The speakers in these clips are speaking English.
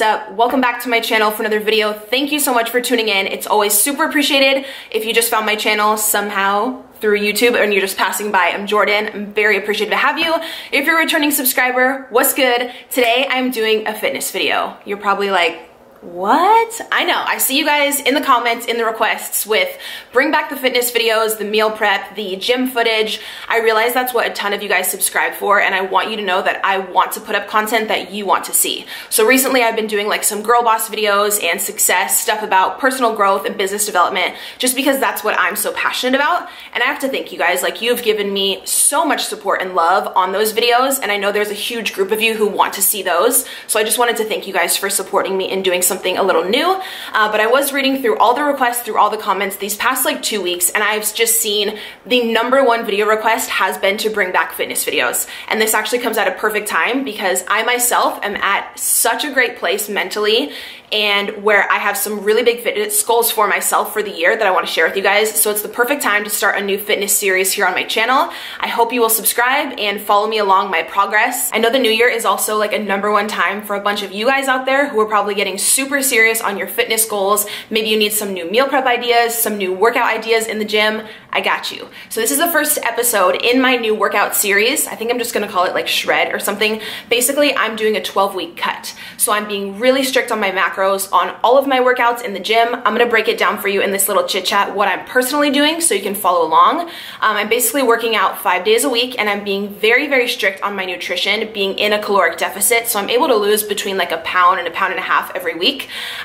up? Welcome back to my channel for another video. Thank you so much for tuning in. It's always super appreciated if you just found my channel somehow through YouTube and you're just passing by. I'm Jordan. I'm very appreciative to have you. If you're a returning subscriber, what's good? Today I'm doing a fitness video. You're probably like, what? I know, I see you guys in the comments, in the requests with bring back the fitness videos, the meal prep, the gym footage. I realize that's what a ton of you guys subscribe for and I want you to know that I want to put up content that you want to see. So recently I've been doing like some girl boss videos and success stuff about personal growth and business development just because that's what I'm so passionate about. And I have to thank you guys, like you've given me so much support and love on those videos and I know there's a huge group of you who want to see those. So I just wanted to thank you guys for supporting me and doing something a little new, uh, but I was reading through all the requests, through all the comments these past like two weeks, and I've just seen the number one video request has been to bring back fitness videos. And this actually comes at a perfect time because I myself am at such a great place mentally and where I have some really big fitness goals for myself for the year that I want to share with you guys. So it's the perfect time to start a new fitness series here on my channel. I hope you will subscribe and follow me along my progress. I know the new year is also like a number one time for a bunch of you guys out there who are probably getting super serious on your fitness goals. Maybe you need some new meal prep ideas, some new workout ideas in the gym. I got you. So this is the first episode in my new workout series. I think I'm just gonna call it like shred or something. Basically, I'm doing a 12 week cut. So I'm being really strict on my macros on all of my workouts in the gym. I'm gonna break it down for you in this little chit chat what I'm personally doing so you can follow along. Um, I'm basically working out five days a week and I'm being very, very strict on my nutrition, being in a caloric deficit. So I'm able to lose between like a pound and a pound and a half every week.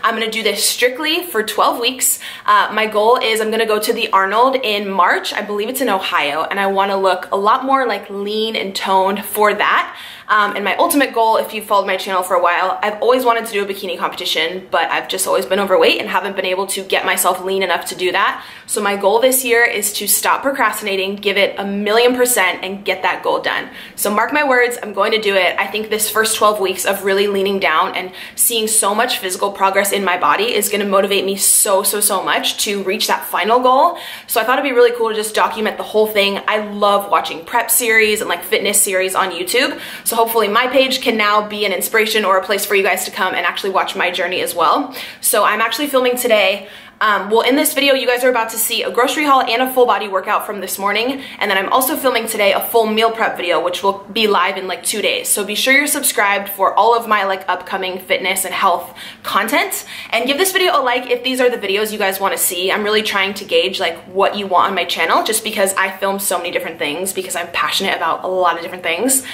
I'm gonna do this strictly for 12 weeks. Uh, my goal is I'm gonna go to the Arnold in March. I believe it's in Ohio and I wanna look a lot more like lean and toned for that. Um, and my ultimate goal, if you've followed my channel for a while, I've always wanted to do a bikini competition, but I've just always been overweight and haven't been able to get myself lean enough to do that. So my goal this year is to stop procrastinating, give it a million percent and get that goal done. So mark my words, I'm going to do it. I think this first 12 weeks of really leaning down and seeing so much physical progress in my body is gonna motivate me so, so, so much to reach that final goal. So I thought it'd be really cool to just document the whole thing. I love watching prep series and like fitness series on YouTube. So hopefully my page can now be an inspiration or a place for you guys to come and actually watch my journey as well. So I'm actually filming today um, well, in this video, you guys are about to see a grocery haul and a full body workout from this morning. And then I'm also filming today a full meal prep video, which will be live in like two days. So be sure you're subscribed for all of my like upcoming fitness and health content. And give this video a like if these are the videos you guys want to see. I'm really trying to gauge like what you want on my channel just because I film so many different things because I'm passionate about a lot of different things.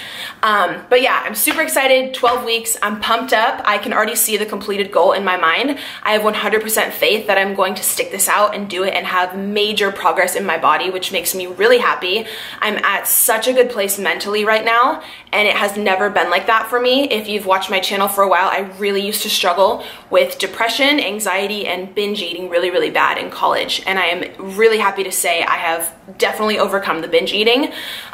Um, but yeah, I'm super excited. 12 weeks. I'm pumped up. I can already see the completed goal in my mind. I have 100% faith that I'm going to stick this out and do it and have major progress in my body, which makes me really happy. I'm at such a good place mentally right now, and it has never been like that for me. If you've watched my channel for a while, I really used to struggle with depression, anxiety, and binge eating really, really bad in college. And I am really happy to say I have definitely overcome the binge eating.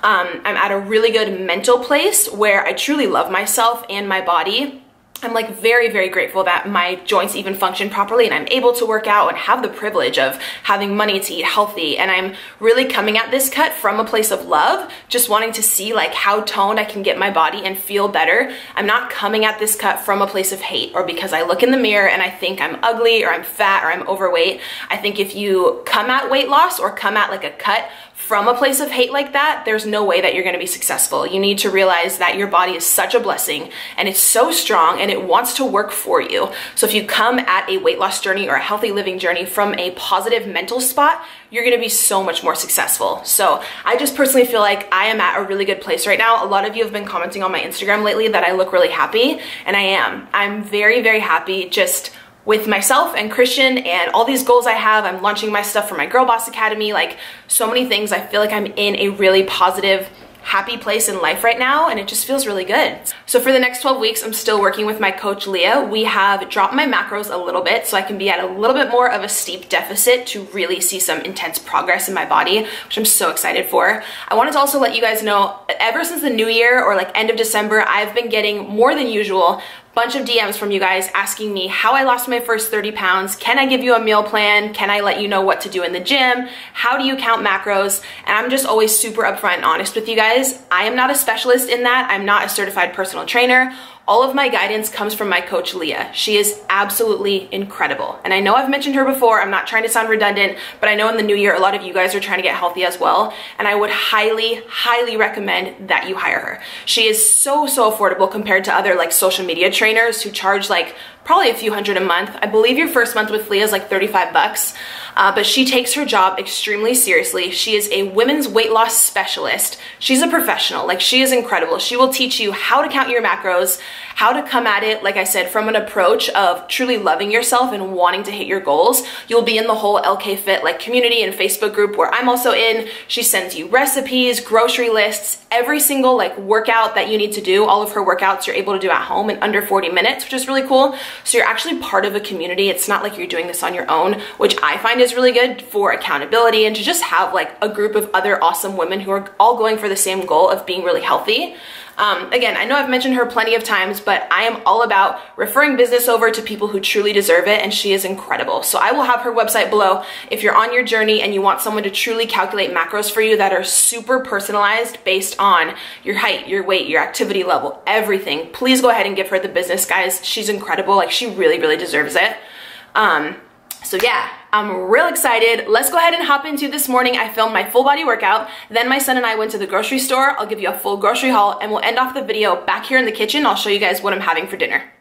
Um, I'm at a really good mental place where I truly love myself and my body I'm like very, very grateful that my joints even function properly and I'm able to work out and have the privilege of having money to eat healthy. And I'm really coming at this cut from a place of love, just wanting to see like how toned I can get my body and feel better. I'm not coming at this cut from a place of hate or because I look in the mirror and I think I'm ugly or I'm fat or I'm overweight. I think if you come at weight loss or come at like a cut from a place of hate like that, there's no way that you're gonna be successful. You need to realize that your body is such a blessing and it's so strong and it wants to work for you. So if you come at a weight loss journey or a healthy living journey from a positive mental spot, you're gonna be so much more successful. So I just personally feel like I am at a really good place right now. A lot of you have been commenting on my Instagram lately that I look really happy, and I am. I'm very, very happy just with myself and Christian and all these goals I have. I'm launching my stuff for my Girl Boss Academy, like so many things. I feel like I'm in a really positive happy place in life right now and it just feels really good. So for the next 12 weeks, I'm still working with my coach Lia. We have dropped my macros a little bit so I can be at a little bit more of a steep deficit to really see some intense progress in my body, which I'm so excited for. I wanted to also let you guys know, ever since the new year or like end of December, I've been getting more than usual bunch of DMs from you guys asking me how I lost my first 30 pounds. Can I give you a meal plan? Can I let you know what to do in the gym? How do you count macros? And I'm just always super upfront and honest with you guys. I am not a specialist in that. I'm not a certified personal trainer. All of my guidance comes from my coach, Lia. She is absolutely incredible. And I know I've mentioned her before, I'm not trying to sound redundant, but I know in the new year, a lot of you guys are trying to get healthy as well. And I would highly, highly recommend that you hire her. She is so, so affordable compared to other like social media trainers who charge like probably a few hundred a month. I believe your first month with Lia is like 35 bucks, uh, but she takes her job extremely seriously. She is a women's weight loss specialist. She's a professional, like she is incredible. She will teach you how to count your macros, how to come at it, like I said, from an approach of truly loving yourself and wanting to hit your goals. You'll be in the whole LK Fit like community and Facebook group where I'm also in. She sends you recipes, grocery lists, every single like workout that you need to do. All of her workouts you're able to do at home in under 40 minutes, which is really cool. So you're actually part of a community. It's not like you're doing this on your own, which I find is really good for accountability and to just have like a group of other awesome women who are all going for the same goal of being really healthy. Um, again, I know I've mentioned her plenty of times, but I am all about referring business over to people who truly deserve it, and she is incredible. So I will have her website below if you're on your journey and you want someone to truly calculate macros for you that are super personalized based on your height, your weight, your activity level, everything. Please go ahead and give her the business, guys. She's incredible. Like, she really, really deserves it. Um, so yeah, I'm real excited. Let's go ahead and hop into this morning. I filmed my full body workout. Then my son and I went to the grocery store. I'll give you a full grocery haul and we'll end off the video back here in the kitchen. I'll show you guys what I'm having for dinner.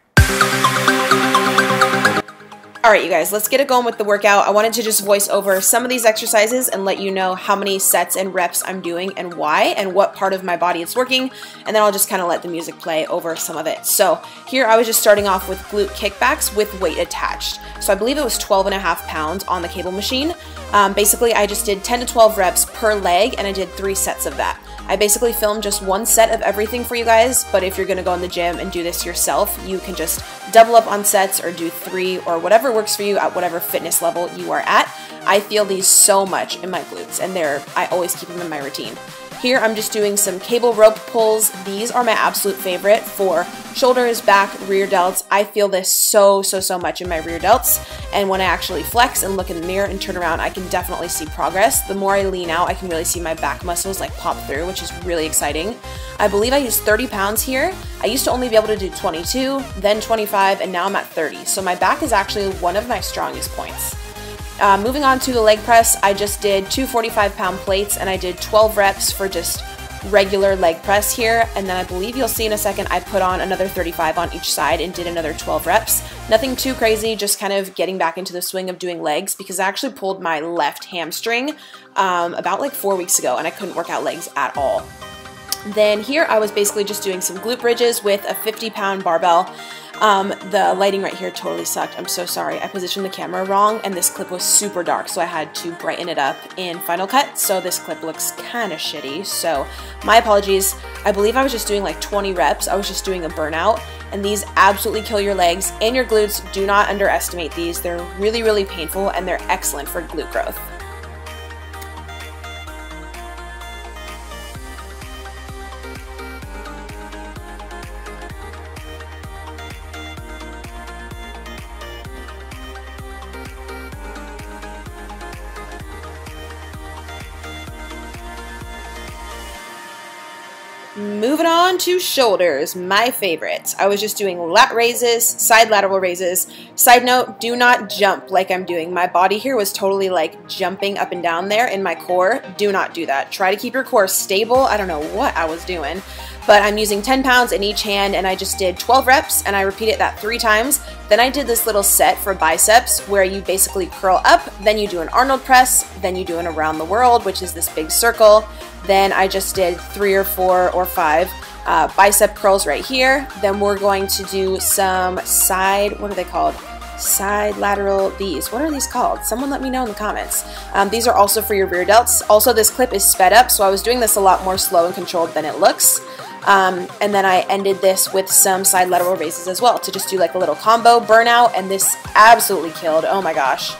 All right, you guys, let's get it going with the workout. I wanted to just voice over some of these exercises and let you know how many sets and reps I'm doing and why and what part of my body it's working. And then I'll just kind of let the music play over some of it. So here I was just starting off with glute kickbacks with weight attached. So I believe it was 12 and a half pounds on the cable machine. Um, basically, I just did 10 to 12 reps per leg and I did three sets of that. I basically filmed just one set of everything for you guys, but if you're gonna go in the gym and do this yourself, you can just double up on sets or do three or whatever works for you at whatever fitness level you are at. I feel these so much in my glutes and they're, I always keep them in my routine. Here I'm just doing some cable rope pulls. These are my absolute favorite for shoulders, back, rear delts. I feel this so, so, so much in my rear delts. And when I actually flex and look in the mirror and turn around, I can definitely see progress. The more I lean out, I can really see my back muscles like pop through, which is really exciting. I believe I used 30 pounds here. I used to only be able to do 22, then 25, and now I'm at 30. So my back is actually one of my strongest points. Uh, moving on to the leg press, I just did two 45 pound plates and I did 12 reps for just regular leg press here. And then I believe you'll see in a second, I put on another 35 on each side and did another 12 reps. Nothing too crazy, just kind of getting back into the swing of doing legs because I actually pulled my left hamstring um, about like four weeks ago and I couldn't work out legs at all. Then here I was basically just doing some glute bridges with a 50 pound barbell. Um, the lighting right here totally sucked. I'm so sorry. I positioned the camera wrong and this clip was super dark, so I had to brighten it up in Final Cut, so this clip looks kind of shitty. So my apologies. I believe I was just doing like 20 reps. I was just doing a burnout, and these absolutely kill your legs and your glutes. Do not underestimate these. They're really, really painful, and they're excellent for glute growth. Moving on to shoulders, my favorite. I was just doing lat raises, side lateral raises. Side note, do not jump like I'm doing. My body here was totally like jumping up and down there in my core. Do not do that. Try to keep your core stable. I don't know what I was doing, but I'm using 10 pounds in each hand and I just did 12 reps and I repeated that three times. Then I did this little set for biceps where you basically curl up, then you do an Arnold press, then you do an around the world, which is this big circle. Then I just did three or four or five uh, bicep curls right here. Then we're going to do some side, what are they called? Side lateral, these. What are these called? Someone let me know in the comments. Um, these are also for your rear delts. Also, this clip is sped up, so I was doing this a lot more slow and controlled than it looks. Um, and then I ended this with some side lateral raises as well to just do like a little combo burnout, and this absolutely killed. Oh my gosh.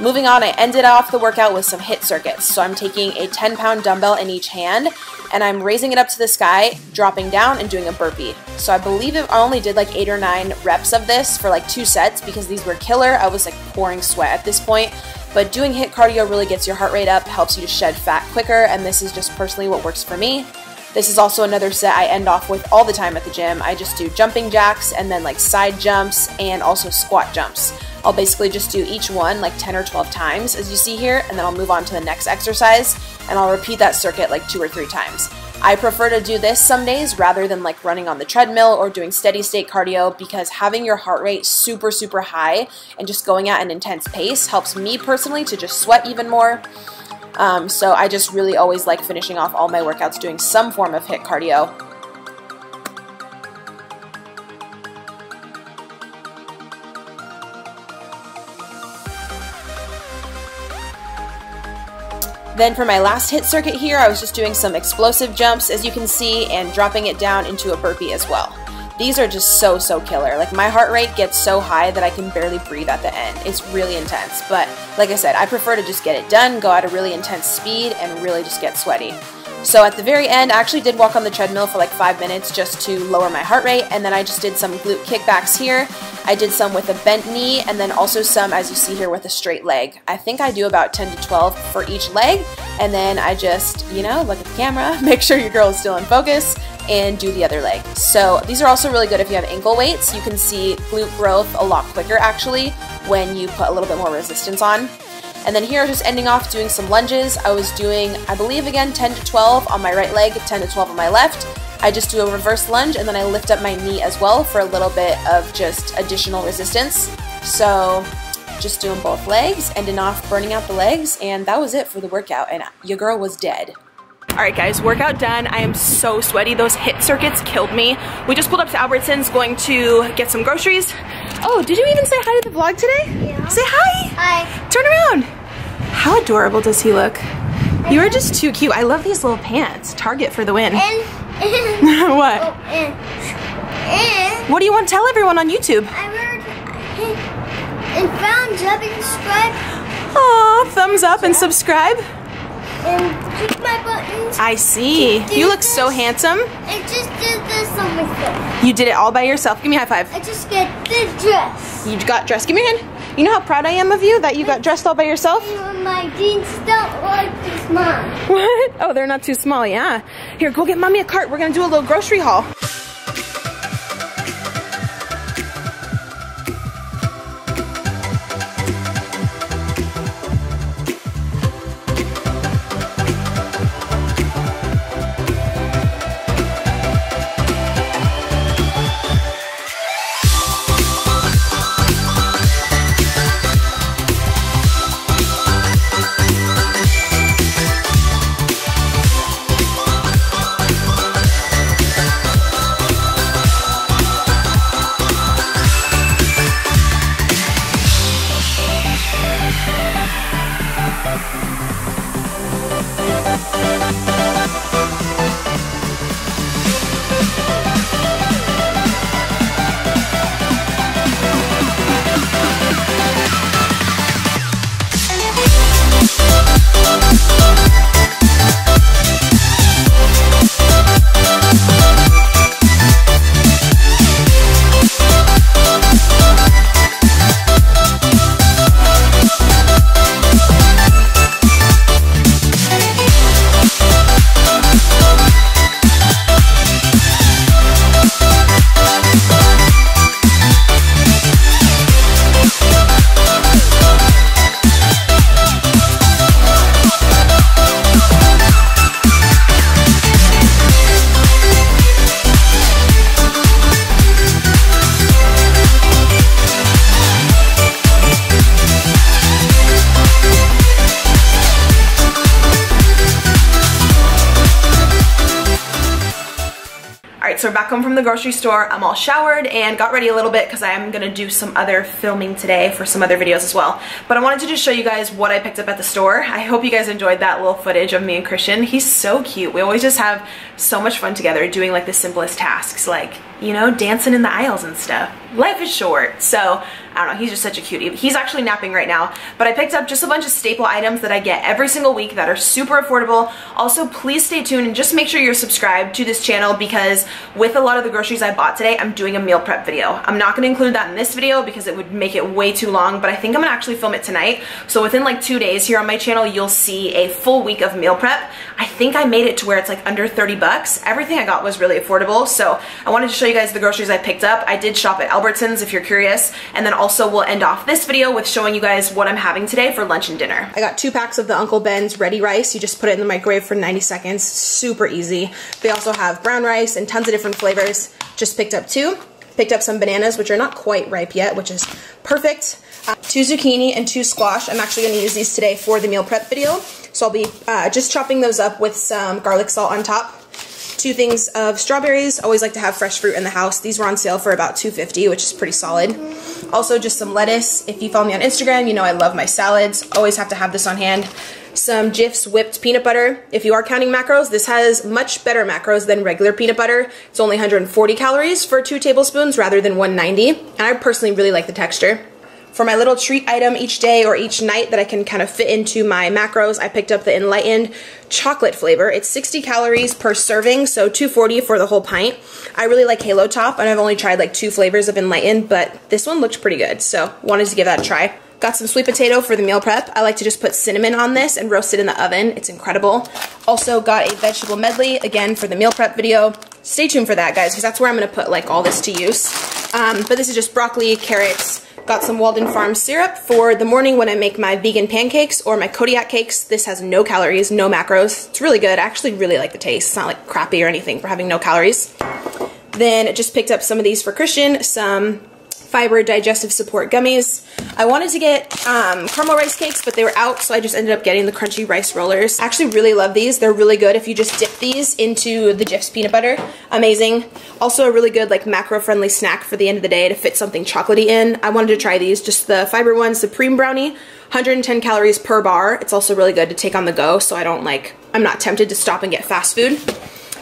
Moving on, I ended off the workout with some HIIT circuits. So I'm taking a 10 pound dumbbell in each hand and I'm raising it up to the sky, dropping down, and doing a burpee. So I believe I only did like eight or nine reps of this for like two sets because these were killer. I was like pouring sweat at this point. But doing HIIT cardio really gets your heart rate up, helps you to shed fat quicker, and this is just personally what works for me. This is also another set I end off with all the time at the gym. I just do jumping jacks and then like side jumps and also squat jumps. I'll basically just do each one like 10 or 12 times as you see here and then I'll move on to the next exercise and I'll repeat that circuit like two or three times. I prefer to do this some days rather than like running on the treadmill or doing steady state cardio because having your heart rate super, super high and just going at an intense pace helps me personally to just sweat even more. Um, so I just really always like finishing off all my workouts doing some form of HIIT cardio. Then for my last HIIT circuit here, I was just doing some explosive jumps, as you can see, and dropping it down into a burpee as well. These are just so, so killer. Like my heart rate gets so high that I can barely breathe at the end. It's really intense. But like I said, I prefer to just get it done, go at a really intense speed, and really just get sweaty. So at the very end, I actually did walk on the treadmill for like five minutes just to lower my heart rate, and then I just did some glute kickbacks here. I did some with a bent knee, and then also some, as you see here, with a straight leg. I think I do about 10 to 12 for each leg, and then I just, you know, look at the camera, make sure your girl is still in focus, and do the other leg. So these are also really good if you have ankle weights. You can see glute growth a lot quicker actually when you put a little bit more resistance on. And then here, just ending off doing some lunges. I was doing, I believe again, 10 to 12 on my right leg, 10 to 12 on my left. I just do a reverse lunge and then I lift up my knee as well for a little bit of just additional resistance. So just doing both legs, ending off burning out the legs, and that was it for the workout, and your girl was dead. All right, guys, workout done. I am so sweaty. Those HIIT circuits killed me. We just pulled up to Albertsons, going to get some groceries. Oh, did you even say hi to the vlog today? Yeah. Say hi. Hi. Turn around. How adorable does he look? You are just too cute. I love these little pants. Target for the win. And, and what? oh, and, and What do you want to tell everyone on YouTube? I heard and found jumping subscribe Aw, thumbs up and subscribe. and click my buttons I see. You look so handsome. and just did this on myself. You did it all by yourself. Give me a high five. I just get the dress. You got dressed. Give me your hand. You know how proud I am of you that you got dressed all by yourself? My jeans don't like this mine. What? Oh, they're not too small, yeah. Here, go get mommy a cart. We're gonna do a little grocery haul. So we're back home from the grocery store. I'm all showered and got ready a little bit because I am going to do some other filming today for some other videos as well. But I wanted to just show you guys what I picked up at the store. I hope you guys enjoyed that little footage of me and Christian. He's so cute. We always just have so much fun together doing like the simplest tasks like, you know, dancing in the aisles and stuff. Life is short, so I don't know, he's just such a cutie. He's actually napping right now, but I picked up just a bunch of staple items that I get every single week that are super affordable. Also, please stay tuned and just make sure you're subscribed to this channel because with a lot of the groceries I bought today, I'm doing a meal prep video. I'm not gonna include that in this video because it would make it way too long, but I think I'm gonna actually film it tonight. So within like two days here on my channel, you'll see a full week of meal prep. I think I made it to where it's like under 30 bucks. Everything I got was really affordable, so I wanted to show you guys the groceries I picked up. I did shop at Albertsons if you're curious, and then also we'll end off this video with showing you guys what I'm having today for lunch and dinner. I got two packs of the Uncle Ben's ready rice. You just put it in the microwave for 90 seconds. Super easy. They also have brown rice and tons of different flavors. Just picked up two. Picked up some bananas, which are not quite ripe yet, which is perfect. Uh, two zucchini and two squash. I'm actually going to use these today for the meal prep video. So I'll be uh, just chopping those up with some garlic salt on top two things of strawberries. Always like to have fresh fruit in the house. These were on sale for about 250 which is pretty solid. Also just some lettuce. If you follow me on Instagram, you know I love my salads. Always have to have this on hand. Some Jif's whipped peanut butter. If you are counting macros, this has much better macros than regular peanut butter. It's only 140 calories for two tablespoons rather than 190. And I personally really like the texture. For my little treat item each day or each night that I can kind of fit into my macros, I picked up the Enlightened chocolate flavor. It's 60 calories per serving, so 240 for the whole pint. I really like Halo Top, and I've only tried like two flavors of Enlightened, but this one looked pretty good, so wanted to give that a try. Got some sweet potato for the meal prep. I like to just put cinnamon on this and roast it in the oven. It's incredible. Also got a vegetable medley, again, for the meal prep video. Stay tuned for that, guys, because that's where I'm going to put like all this to use. Um, but this is just broccoli, carrots, Got some Walden Farms syrup for the morning when I make my vegan pancakes or my Kodiak cakes. This has no calories, no macros. It's really good. I actually really like the taste. It's not like crappy or anything for having no calories. Then just picked up some of these for Christian, some fiber digestive support gummies. I wanted to get um, caramel rice cakes, but they were out, so I just ended up getting the crunchy rice rollers. I actually really love these. They're really good if you just dip these into the Jif's peanut butter. Amazing. Also a really good like macro-friendly snack for the end of the day to fit something chocolatey in. I wanted to try these, just the fiber one, Supreme Brownie. 110 calories per bar. It's also really good to take on the go, so I don't like, I'm not tempted to stop and get fast food.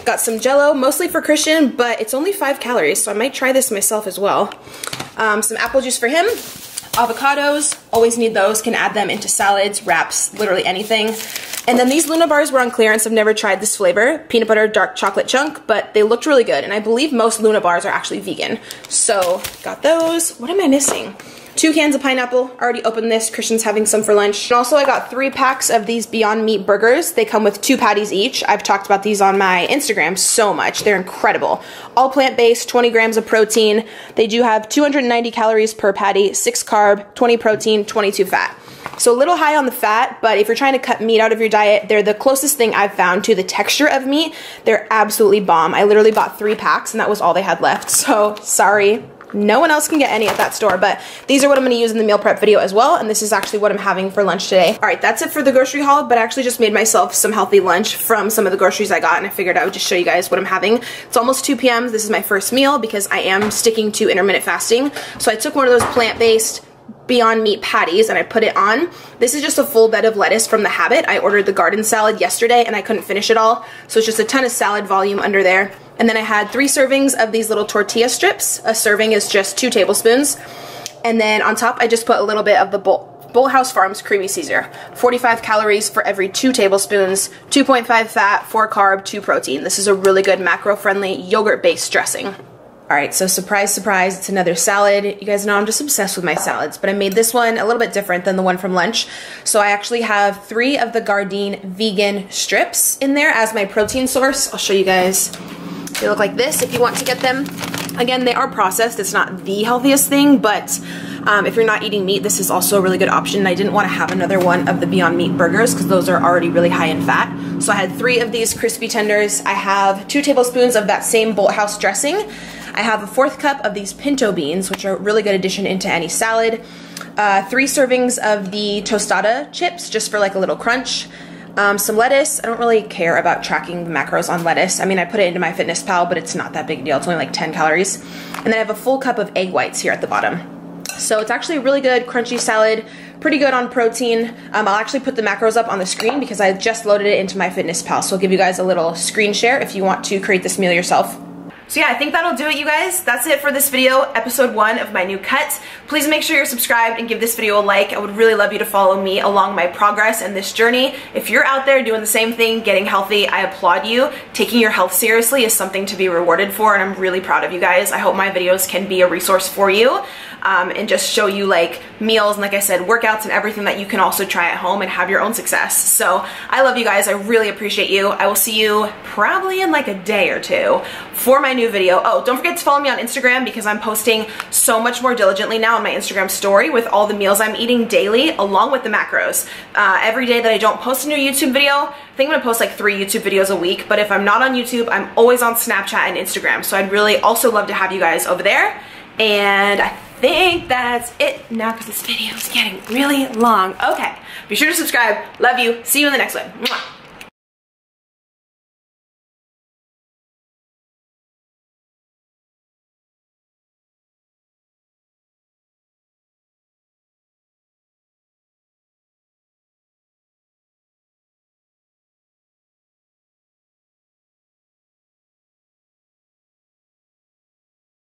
Got some jello, mostly for Christian, but it's only five calories, so I might try this myself as well. Um, some apple juice for him. Avocados, always need those, can add them into salads, wraps, literally anything. And then these Luna bars were on clearance. I've never tried this flavor, peanut butter dark chocolate chunk, but they looked really good. And I believe most Luna bars are actually vegan. So got those. What am I missing? Two cans of pineapple, already opened this, Christian's having some for lunch. And also I got three packs of these Beyond Meat burgers. They come with two patties each. I've talked about these on my Instagram so much. They're incredible. All plant-based, 20 grams of protein. They do have 290 calories per patty, 6 carb, 20 protein, 22 fat. So a little high on the fat, but if you're trying to cut meat out of your diet, they're the closest thing I've found to the texture of meat. They're absolutely bomb. I literally bought three packs and that was all they had left. So sorry, no one else can get any at that store, but these are what I'm gonna use in the meal prep video as well, and this is actually what I'm having for lunch today. All right, that's it for the grocery haul, but I actually just made myself some healthy lunch from some of the groceries I got, and I figured I would just show you guys what I'm having. It's almost 2 p.m. This is my first meal because I am sticking to intermittent fasting. So I took one of those plant-based Beyond Meat patties and I put it on. This is just a full bed of lettuce from The Habit. I ordered the garden salad yesterday and I couldn't finish it all. So it's just a ton of salad volume under there. And then I had three servings of these little tortilla strips. A serving is just two tablespoons. And then on top, I just put a little bit of the Bolthouse Farms Creamy Caesar. 45 calories for every two tablespoons, 2.5 fat, 4 carb, 2 protein. This is a really good macro-friendly yogurt-based dressing. All right, so surprise, surprise, it's another salad. You guys know I'm just obsessed with my salads, but I made this one a little bit different than the one from lunch. So I actually have three of the Gardein vegan strips in there as my protein source. I'll show you guys they look like this if you want to get them. Again, they are processed. It's not the healthiest thing, but um, if you're not eating meat, this is also a really good option. I didn't want to have another one of the Beyond Meat burgers because those are already really high in fat. So I had three of these crispy tenders. I have two tablespoons of that same Bolthouse dressing. I have a fourth cup of these pinto beans, which are a really good addition into any salad. Uh, three servings of the tostada chips, just for like a little crunch um, some lettuce. I don't really care about tracking the macros on lettuce. I mean, I put it into MyFitnessPal, but it's not that big a deal. It's only like 10 calories. And then I have a full cup of egg whites here at the bottom. So it's actually a really good crunchy salad, pretty good on protein. Um, I'll actually put the macros up on the screen because I just loaded it into MyFitnessPal. So I'll give you guys a little screen share if you want to create this meal yourself. So yeah, I think that'll do it, you guys. That's it for this video, episode one of my new cut. Please make sure you're subscribed and give this video a like. I would really love you to follow me along my progress and this journey. If you're out there doing the same thing, getting healthy, I applaud you. Taking your health seriously is something to be rewarded for, and I'm really proud of you guys. I hope my videos can be a resource for you um, and just show you like meals and like I said, workouts and everything that you can also try at home and have your own success. So I love you guys. I really appreciate you. I will see you probably in like a day or two for my new video. Oh, don't forget to follow me on Instagram because I'm posting so much more diligently now on my Instagram story with all the meals I'm eating daily along with the macros. Uh, every day that I don't post a new YouTube video, I think I'm gonna post like three YouTube videos a week, but if I'm not on YouTube, I'm always on Snapchat and Instagram. So I'd really also love to have you guys over there. And I think that's it now because this video is getting really long. Okay, be sure to subscribe. Love you. See you in the next one. Mwah.